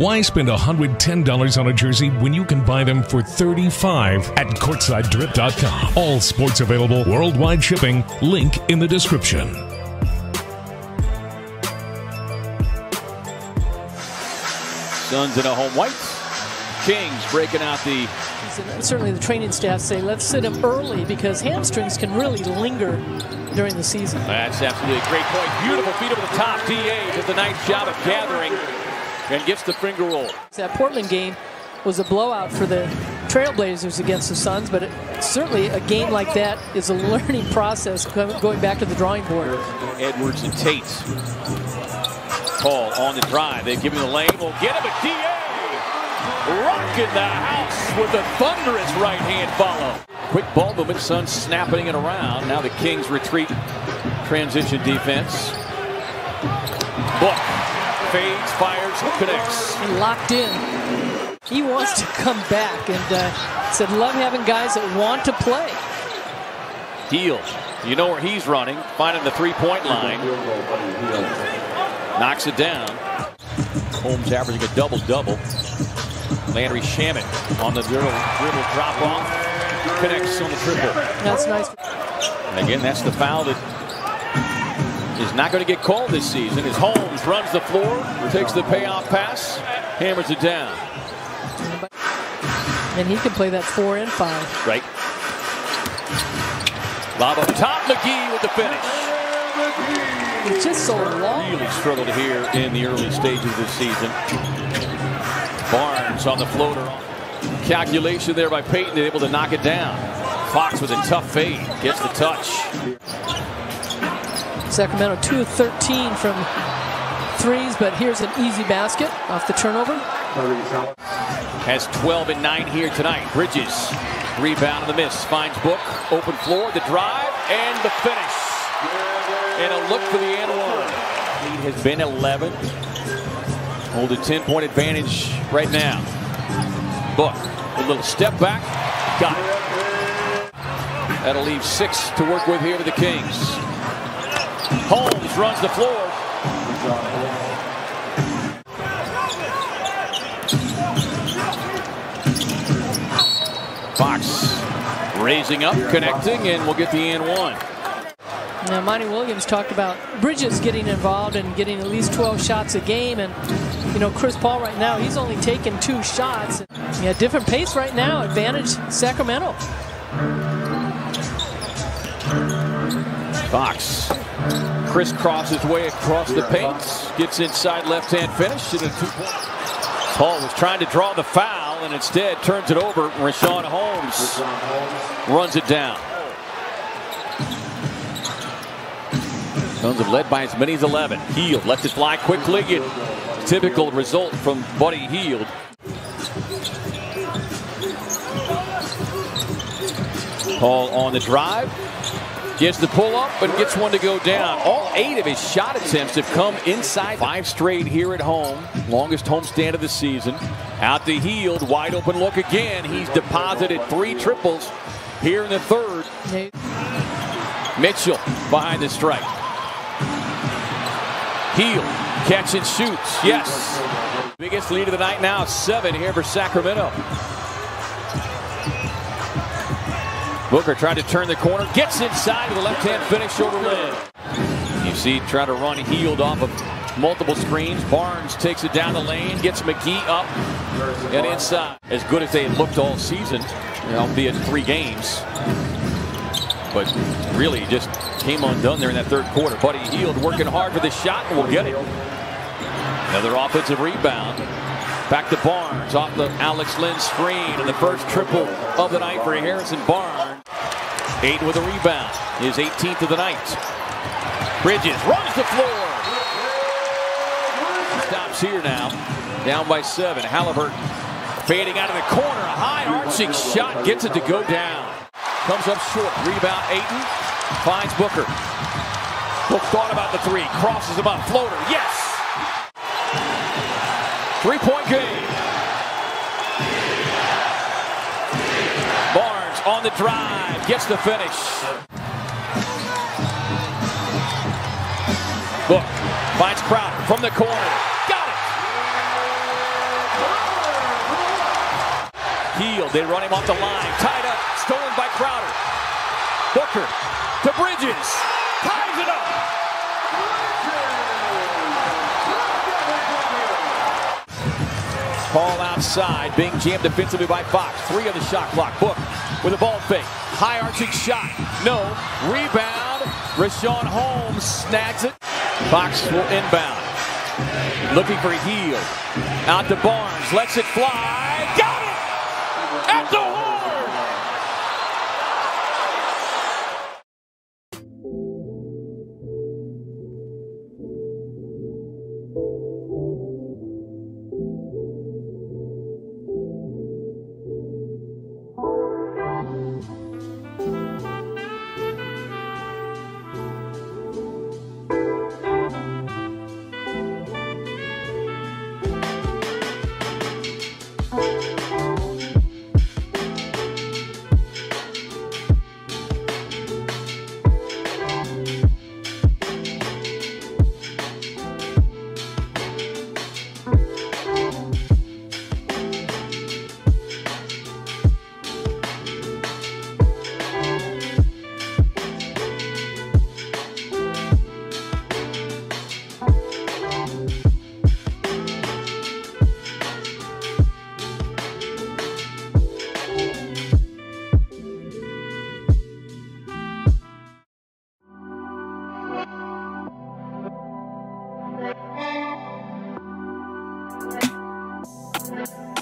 Why spend $110 on a jersey when you can buy them for 35 at courtsidedrip.com? All sports available, worldwide shipping, link in the description. Suns in a home white. Kings breaking out the certainly the training staff say let's sit him early because hamstrings can really linger during the season. That's absolutely a great point. Beautiful feet over the top. DA does a nice job of gathering and gets the finger roll. That Portland game was a blowout for the Trailblazers against the Suns, but it, certainly a game like that is a learning process going back to the drawing board. Edwards and Tate. Paul on the drive. They give him the lane. We'll get him, but DA rocking the house with a thunderous right hand follow. Quick ball movement. Suns snapping it around. Now the Kings retreat. Transition defense. Book fades, fires, connects. He locked in. He wants to come back and uh, said, love having guys that want to play. Hield. You know where he's running, finding the three-point line. Knocks it down. Holmes averaging a double-double. Landry Shamet on the dribble, dribble drop off. Connects on the triple. That's nice. And again, that's the foul that is not going to get called this season as Holmes runs the floor, takes the payoff pass, hammers it down. And he can play that four and five. Right. Lob up top, McGee with the finish. It's just so long. Really struggled here in the early stages of this season. Barnes on the floater. Calculation there by Payton, able to knock it down. Fox with a tough fade, gets the touch. Sacramento 2 of 13 from threes, but here's an easy basket off the turnover. Has 12 and 9 here tonight. Bridges, rebound and the miss. Finds Book, open floor, the drive, and the finish. And a look for the and one. Lead has been 11. Hold a 10-point advantage right now. Book, a little step back, got it. That'll leave six to work with here for the Kings. Holmes runs the floor. Fox raising up, connecting, and we'll get the and one. Now, Monty Williams talked about Bridges getting involved and getting at least 12 shots a game. And, you know, Chris Paul right now, he's only taken two shots. Yeah, different pace right now. Advantage Sacramento. Fox crisscrosses way across the paint. Gets inside left-hand finish. And a two Paul was trying to draw the foul and instead turns it over. Richaun Holmes runs it down. Suns have led by as many as 11. Hield left it fly quickly. Typical result from Buddy Hield. Paul on the drive. Gets the pull up but gets one to go down. All eight of his shot attempts have come inside. Five straight here at home. Longest home stand of the season. Out the Hield. Wide open look again. He's deposited three triples here in the third. Mitchell behind the strike. Hield, catch and shoots. Yes. Biggest lead of the night now, seven here for Sacramento. Booker trying to turn the corner, gets inside with a left-hand finish over Len. You see, trying to run Hield off of multiple screens. Barnes takes it down the lane, gets McGee up and inside. As good as they had looked all season, albeit three games. But really just came undone there in that third quarter. Buddy Hield working hard for the shot and will get it. Another offensive rebound. Back to Barnes off the Alex Len screen and the first triple of the night for Harrison Barnes. Eight with a rebound. His 18th of the night. Bridges runs the floor. Stops here now. Down by seven. Halliburton fading out of the corner. A high arching shot gets it to go down. Comes up short. Rebound Ayton. Finds Booker. Book thought about the three. Crosses up. Floater. Yes. Three-point game. on the drive, gets the finish. Book finds Crowder from the corner. Got it! Hield. they run him off the line. Tied up, stolen by Crowder. Booker to Bridges. Ties it up. Paul outside, being jammed defensively by Fox. Three on the shot clock. Book with a ball fake. High arching shot. No. Rebound. Richaun Holmes snags it. Fox will inbound. Looking for a heel. Out to Barnes. Lets it fly. Got it! At the Bye.